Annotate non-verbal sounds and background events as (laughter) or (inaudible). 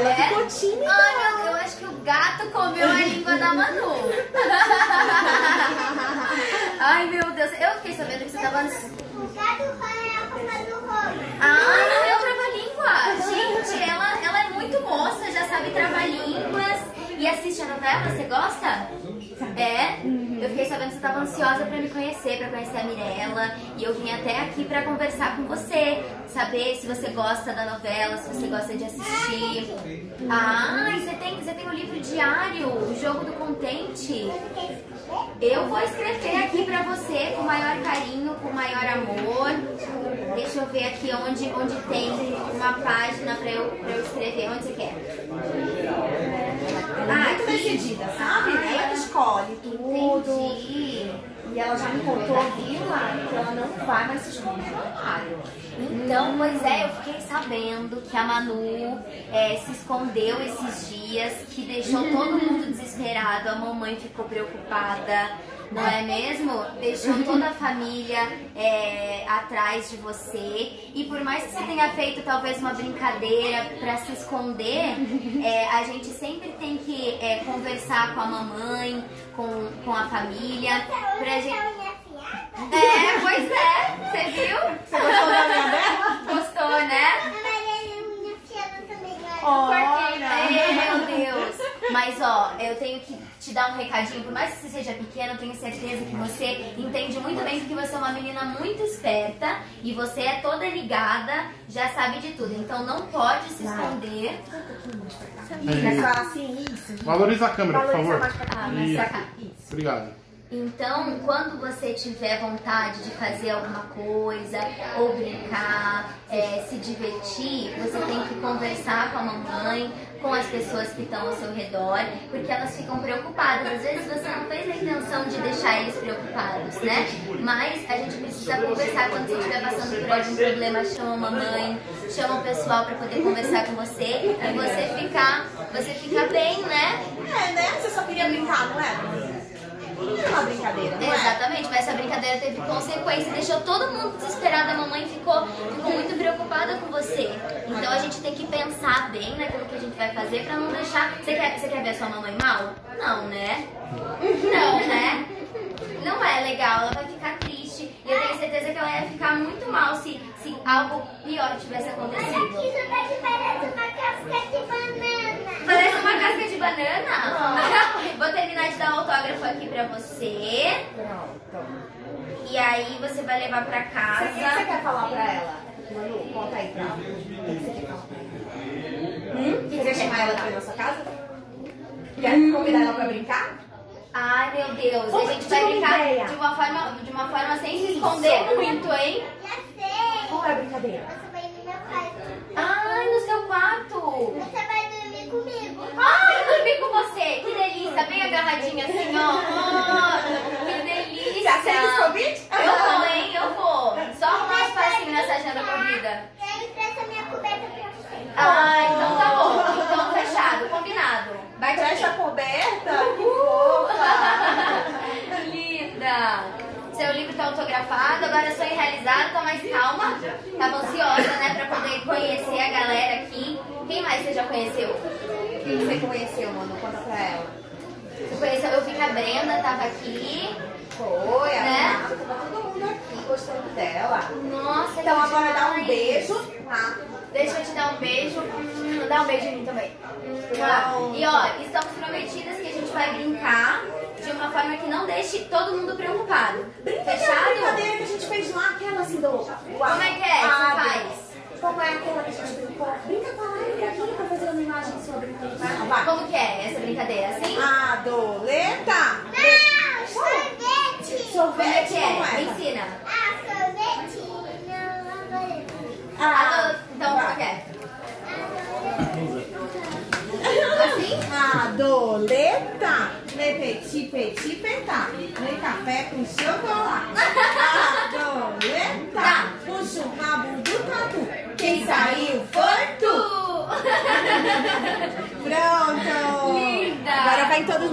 ela É? ficou tímida. Ai, meu, eu acho que o gato comeu a língua da Manu. (laughs) Ai, meu Deus. Eu fiquei sabendo que você tava... O gato é a culpa do rolo. Ai, eu trava-língua. Gente, ela, ela é muito moça, já sabe travar-línguas. E assiste a novela, você gosta? É? Eu fiquei sabendo que você estava ansiosa pra me conhecer, pra conhecer a Mirella. E eu vim até aqui pra conversar com você. Saber se você gosta da novela, se você gosta de assistir. Ah, e você tem, você tem o livro diário, o Jogo do Contente. Eu vou escrever aqui pra você com o maior carinho, com o maior amor. Deixa eu ver aqui onde, onde tem uma página pra eu, pra eu escrever. Onde você quer? É muito decidida, sabe? Ela que escolhe tudo. Entendi. E ela já me contou, viu, Lari, que ela não vai mais se esconder no armário. Então, pois é, eu fiquei sabendo que a Manu é, se escondeu esses dias, que deixou todo mundo desesperado, a mamãe ficou preocupada, não é mesmo? Deixou toda a família é, atrás de você. E por mais que você tenha feito talvez uma brincadeira pra se esconder, é, a gente sempre tem que é, conversar com a mamãe, com, com a família, pra gente. Minha. É, pois é, você viu? Você gostou da dela? Gostou, né? A Maria, minha também gosta. Mas ó, eu tenho que te dar um recadinho, por mais que você seja pequena, eu tenho certeza que você entende muito bem porque você é uma menina muito esperta e você é toda ligada, já sabe de tudo. Então não pode se esconder. Isso, assim, isso. Valoriza a câmera, por Valoriza favor. mais pra cá. Isso. Obrigado. Então, quando você tiver vontade de fazer alguma coisa, ou brincar, é, se divertir, você tem que conversar com a mamãe, com as pessoas que estão ao seu redor, porque elas ficam preocupadas. Às vezes você não fez a intenção de deixar eles preocupados, né? Mas a gente precisa conversar quando você estiver passando por algum problema, chama a mamãe, chama o pessoal para poder conversar com você e você ficar, você ficar bem, né? É, né? Você só queria brincar, não é? É uma brincadeira, não é? Exatamente, mas essa brincadeira teve consequência, deixou todo mundo desesperado, a mamãe ficou, ficou muito preocupada com você. Então a gente tem que pensar bem naquilo que a gente vai fazer pra não deixar. Você quer, você quer ver sua mamãe mal? Não, né? Não, né? Não é legal, ela vai ficar triste. E eu tenho certeza que ela ia ficar muito mal se, se algo pior tivesse acontecido. Isso daqui parece uma casca de banana. Parece uma casca de de dar o autógrafo aqui pra você. Pronto. E aí você vai levar pra O que você casa. quer falar pra ela? Manu, conta aí pra ela. O que você quer falar pra ela? Hum? Você quer chamar ela pra ir na sua casa? Quer convidar ela pra brincar? Ai meu Deus, Ô, a gente vai brincar ideia. de uma forma, de uma forma sem se esconder muito, hein? Já sei. Qual é a brincadeira? Você vai no meu quarto. Ai, no seu quarto. Você vai dormir comigo. Ai, dormir com você. Que delícia, assim, ó. Oh, que delícia. Já aceita esse convite? Eu vou, hein, eu vou. Só arrumar um espacinho nessa agenda corrida. Eu empresto minha coberta pra você. Ah, então tá bom. Então fechado, combinado. Vai Fecha a coberta? Que fofa! (laughs) Linda! Seu livro tá autografado, agora sonho realizado, tá mais calma. Tava ansiosa, né, pra poder conhecer a galera aqui. Quem mais você já conheceu? Quem você conheceu, mano? Conta pra ela. Você conheceu, eu vi que a Brenda tava aqui. Foi, a Né? Tava todo mundo aqui gostando dela. Nossa, Então que agora dá um demais. beijo, tá? Deixa eu te dar um beijo. Hum, dá um beijo em mim também. Hum, Pronto. E ó, estamos prometidas que a gente vai brincar de uma forma que não deixe todo mundo preocupado. Brinca aquela Fechado? brincadeira que a gente fez lá, aquela assim do... Como é que é? Você faz? Como é aquela que a gente brincou? Brinca com a Lara aqui pra fazer uma imagem sobre o Vai. Como que é essa brincadeira? Assim? Adoleta! Não, sorvete. Como é é? como Me é? ensina. Ah, sorvete. Não. Ado- Então, é que é? Assim? Adoleta! Le petit, petit, petá. Le café com chocolate. Adoleta! Tá. Puxa o rabo do tatu. Quem saiu foi tu! Tu! (laughs) Pronto! Linda! Agora vai em todos